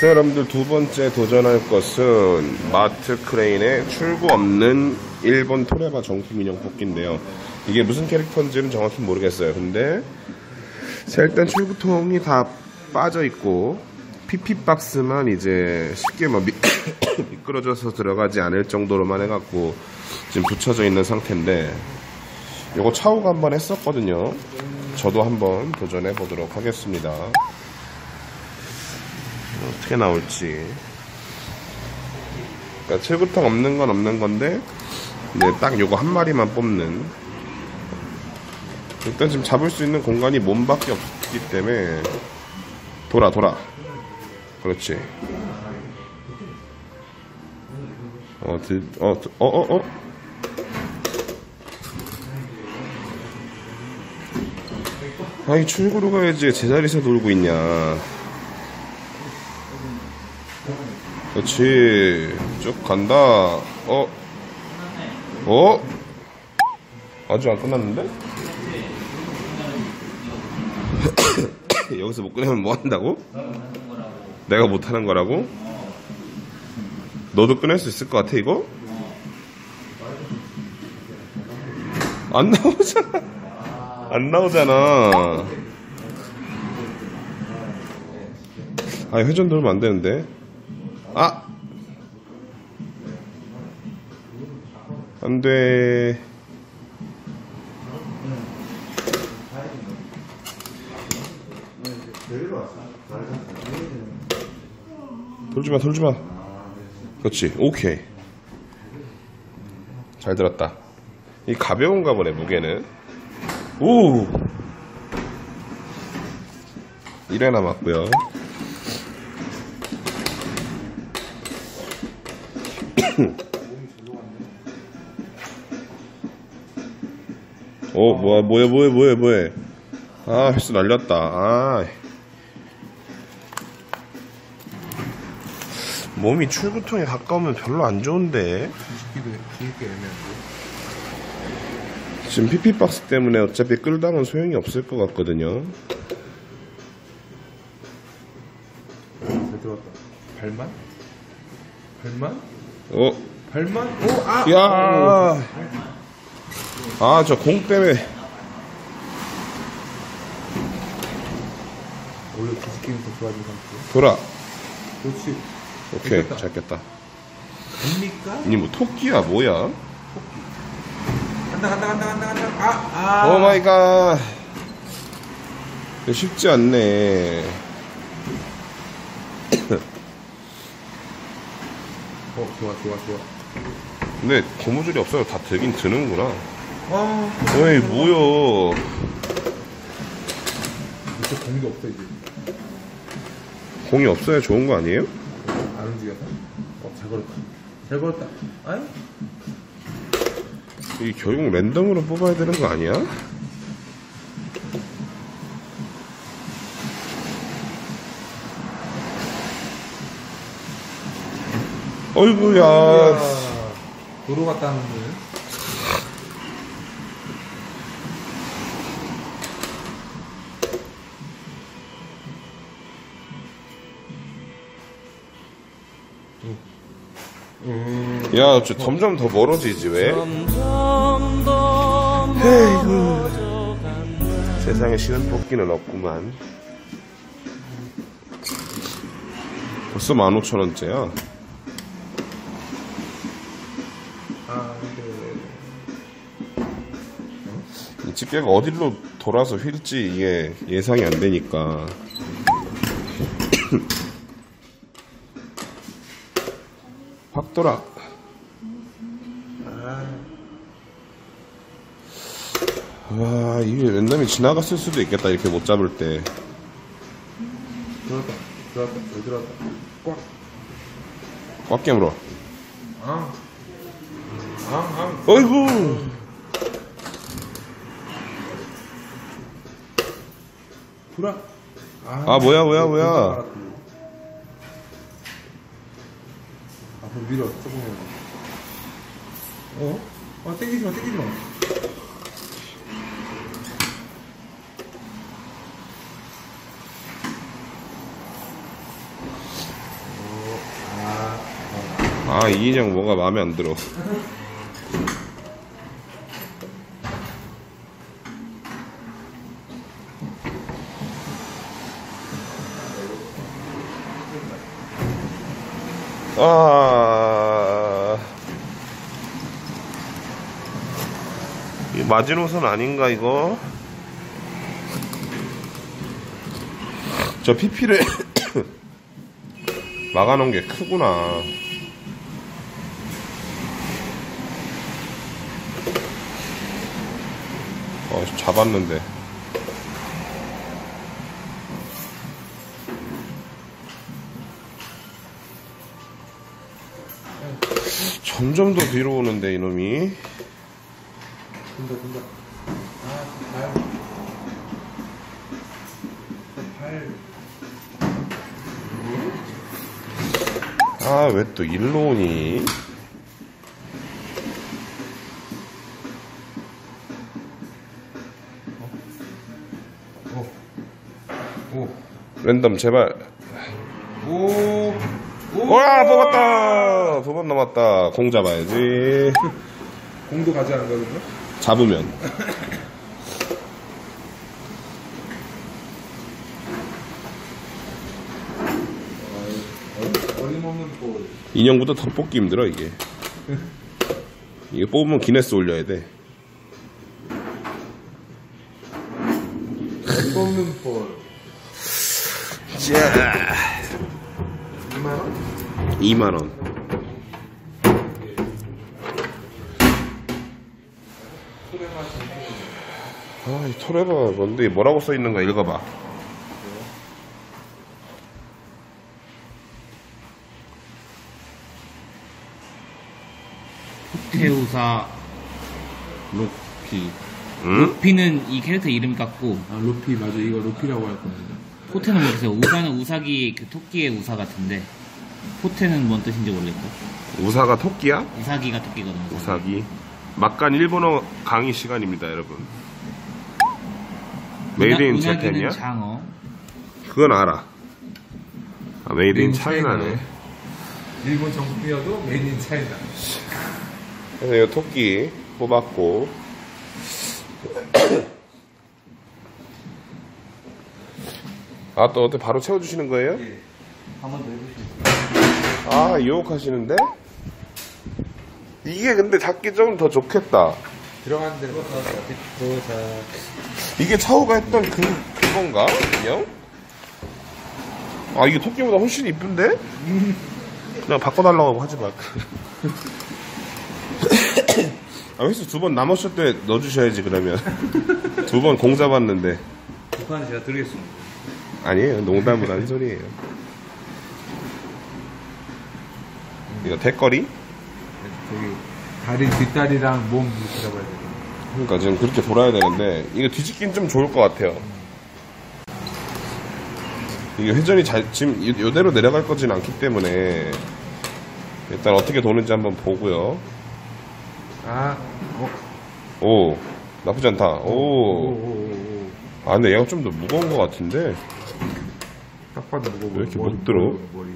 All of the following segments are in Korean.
자, 여러분들 두 번째 도전할 것은 마트 크레인의 출구 없는 일본 토레바 정품 인형 뽑기인데요. 이게 무슨 캐릭터인지는 정확히 모르겠어요. 근데 자, 일단 출구통이 다 빠져 있고 PP 박스만 이제 쉽게 막 미, 미끄러져서 들어가지 않을 정도로만 해갖고 지금 붙여져 있는 상태인데 요거 차후가 한번 했었거든요. 저도 한번 도전해 보도록 하겠습니다. 어떻게 나올지. 그러니까 철부터 없는 건 없는 건데, 이제 딱 요거 한 마리만 뽑는. 일단 지금 잡을 수 있는 공간이 몸밖에 없기 때문에, 돌아, 돌아. 그렇지. 어, 드, 어, 드- 어, 어, 어? 아이, 출구로 가야지. 제자리에서 놀고 있냐. 그렇지. 쭉 간다. 어? 어? 아직 안 끝났는데? 여기서 못 끝내면 뭐 한다고? 내가 못 하는 거라고? 너도 끊을 수 있을 것 같아, 이거? 안 나오잖아. 안 나오잖아. 아, 회전 돌면 안 되는데. 아! 안 돼. 돌지 마, 돌지 마. 그렇지, 오케이. 잘 들었다. 이 가벼운가 보네, 무게는. 오! 1회 남았고요. 어, 뭐야, 뭐야, 뭐야, 뭐야, 뭐야. 아, 횟수 날렸다. 아. 몸이 출구통에 가까우면 별로 안 좋은데. 지금 PP박스 때문에 어차피 끌다는 소용이 없을 것 같거든요. 잘 들어왔다. 발만? 발만? 어, 발만? 오, 아! 야! 아, 저 공 때문에. 원래 뒤집기는 더 좋아진 상태. 돌아. 그렇지. 오케이, 됐다. 잘 깼다. 됩니까? 이뭐 토끼야, 뭐야? 간다, 간다, 간다, 간다, 간다. 아, 아! Oh my god. 이거 쉽지 않네. 어, 좋아, 좋아, 좋아. 근데 고무줄이 없어서 다 들긴 드는구나. 어, 어이, 뭐야. 이제 공이 없어, 이제. 공이 없어야 좋은 거 아니에요? 안 움직였다. 어, 잘 걸었다. 잘 걸었다. 아이? 이 결국 랜덤으로 뽑아야 되는 거 아니야? 어이구야. 도로 갔다 하는데. 야, 저 점점 더 멀어지지, 왜? 세상에 쉬는 뽑기는 없구만. 벌써 15,000원째야. 아. 이 집게가 어디로 돌아서 휠지 이게 예상이 안 되니까. 확 돌아. 와, 이게 랜덤이 지나갔을 수도 있겠다, 이렇게 못 잡을 때. 들어왔다. 들어왔다. 잘 들어왔다. 꽉. 꽉 깨물어. 아. 아, 아. 어이구! 불아. 아, 뭐야, 뭐야, 뭐야. 앞으로 밀어, 조금만. 어? 아, 땡기지 마, 땡기지 마. 아, 이 인형 뭐가 마음에 안 들어. 아. 이 마지노선 아닌가, 이거? 저 PP를 막아놓은 게 크구나. 어, 잡았는데. 점점 더 뒤로 오는데, 이놈이. 된다, 된다. 아, 발. 발. 아, 왜 또 일로 오니? 랜덤, 제발. 오. 오. 와, 뽑았다! 두 번 남았다. 공 잡아야지. 공도 가져가는 거거든요? 잡으면. 어림- 어림없는 볼. 인형보다 더 뽑기 힘들어, 이게. 이게 뽑으면 기네스 올려야 돼. 어림없는 볼. 자, 2만 원? 2만 원. 아, 이 토레바 뭔데, 뭐라고 써 있는가 읽어봐. 테우사 로피 응? 로피는 이 캐릭터 이름 같고 아, 루피, 맞아. 이거 루피라고 할 겁니다. 포테는 모르겠어요 우사는 うさぎ 그 토끼의 우사 같은데 포테는 뭔 뜻인지 모르겠고 우사가 토끼야? 우사기가 토끼거든요 우사기. 막간 일본어 강의 시간입니다, 여러분. Made in Japan이야? 장어 그건 알아. 아, made in China네. 일본 정품이어도 made in China. 그래서 이 토끼 뽑았고. 아, 또 어떻게 바로 채워주시는 거예요? 한번 더 해보시죠 아, 유혹하시는데? 이게 근데 잡기 좀 더 좋겠다. 들어가는 데는 도사. 이게 차오가 했던 그, 그건가? 인형? 아, 이게 토끼보다 훨씬 이쁜데? 그냥 바꿔달라고 하지 말까. 아, 횟수 두 번 남았을 때 넣어주셔야지, 그러면. 두 번 공 잡았는데. 북한 제가 드리겠습니다 아니에요. 농담을 한 소리예요. 이거 대거리? 저기, 다리, 뒷다리랑 몸 이렇게 잡아야 돼. 그러니까 지금 그렇게 돌아야 되는데 이거 뒤집긴 좀 좋을 것 같아요. 이게 회전이 잘 지금 이- 이대로 내려갈 거진 않기 때문에 일단 어떻게 도는지 한번 보고요. 아, 어. 오 나쁘지 않다. 오, 오, 오. 아 근데 얘가 좀 더 무거운 것 같은데 딱 봐도 무거워. 왜 이렇게 못 들어? 머리.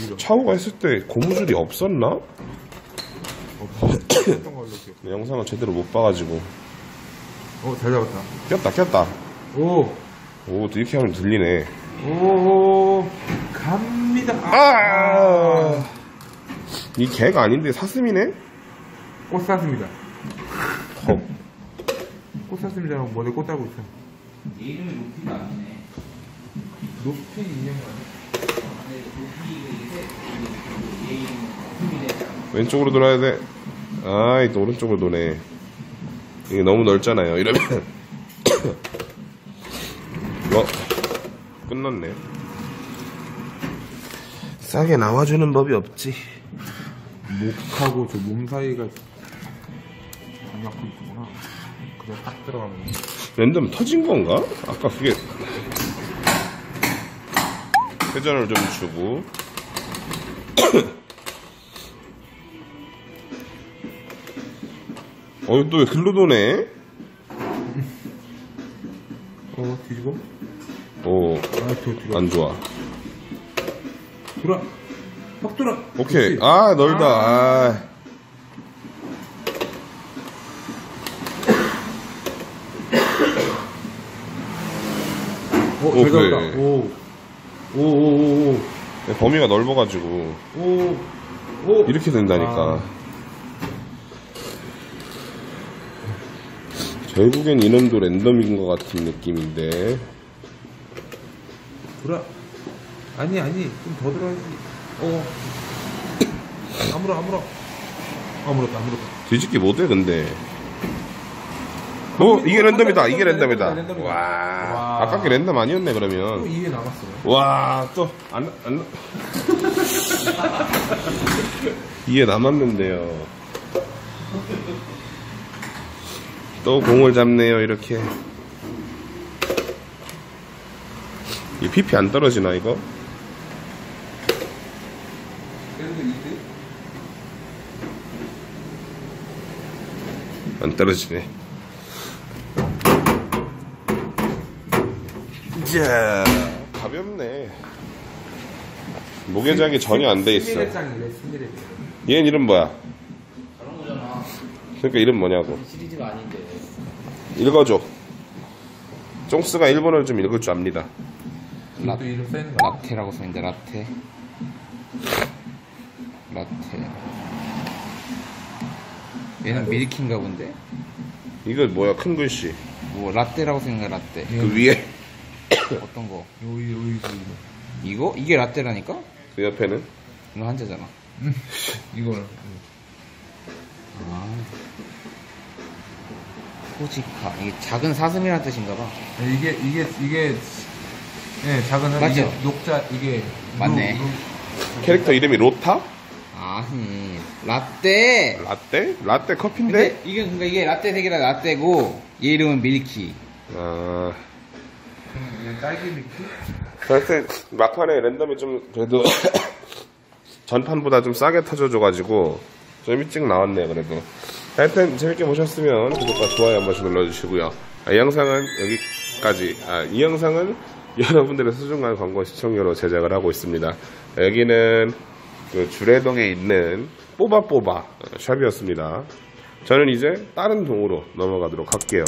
밀어. 차오가 했을 때 고무줄이 없었나? 걸로 기억. 영상을 제대로 못 봐가지고 어, 잘 잡았다. 꼈다 꼈다. 오, 오 이렇게 하면 들리네. 오, 갑니다. 아! 이 개가 아닌데 사슴이네? 꽃 샀습니다. 헉. 꽃 샀습니다. 머리에 꽃 달고 있어. 얘 이름이 로피가 아니네 높이 인형 로피인데 왼쪽으로 돌아야 돼. 아이, 또 오른쪽으로 도네. 이게 너무 넓잖아요. 이러면. 어, 끝났네. 싸게 나와주는 법이 없지. 목하고 저 몸 사이가 장난감 있구나. 그냥 딱 들어가면 랜덤 터진 건가? 아까 그게 회전을 좀 주고 어이 또왜 글로 도네? 어, 뒤집어. 오, 아, 뒤 뒤집어. 안 좋아. 돌아. 확 돌아. 오케이. 그렇지. 아, 넓다. 아. 아. 오케이. 잘 잡았다. 오. 오, 오, 오, 오. 범위가 넓어가지고. 오. 오. 이렇게 된다니까. 아. 결국엔 인원도 랜덤인 것 같은 느낌인데. 돌아. 아니, 아니. 좀 더 들어야지. 어. 아무러, 아무러. 아무렇다, 아무렇다. 뒤집기 못해, 근데. 어, 이게 랜덤이다. 이게 랜덤이다. 랜덤이다. 와. 와. 아까 게 랜덤 아니었네, 또 그러면. 2회 남았어요. 와, 또, 안, 안. 이해 남았는데요. 또 공을 잡네요, 이렇게. 이 PP 안 떨어지나, 이거? 그래도 2대? 안 떨어지네. 자, 가볍네. 무게작이 전혀 안 돼 있어. 스미레짱이래, 스미레. 얘는 이름 뭐야? 그런 거잖아. 그러니까 이름 뭐냐고. 시리즈가 아닌데. 읽어줘. 쫑스가 일본어를 좀 읽을 줄 압니다. 거. 라테라고 써있는데 라테. 라테. 얘는 밀키인가 본데? 이거 뭐야, 큰 글씨. 뭐 라떼라고 거야 라떼. 그 위에, 어떤 거? 요이, 요이, 요이. 이거? 이게 라떼라니까? 그 옆에는. 이거 한자잖아. 이거는. 아. 호지카. 이게 작은 사슴이라는 뜻인가 봐. 네, 이게, 이게, 이게, 예, 작은 한 맞죠? 이게 녹자, 이게. 맞네. 루- 루- 캐릭터 이름이 로타? 아니, 라떼! 라떼? 라떼 커피인데? 근데 이게, 그러니까 이게 라떼 색이라 라떼고, 얘 이름은 밀키. 아. 이게 딸기 미키? 하여튼, 막판에 랜덤이 좀, 그래도, 전판보다 좀 싸게 터져줘가지고, 좀 일찍 나왔네요, 그래도. 하여튼, 재밌게 보셨으면, 구독과 좋아요 한 번씩 눌러주시고요. 아, 이 영상은 여기까지. 아, 이 영상은 여러분들의 소중한 광고 시청료로 제작을 하고 있습니다. 여기는, 그 주례동에 있는 뽀바뽀바 어, 샵이었습니다. 저는 이제 다른 동으로 넘어가도록 할게요.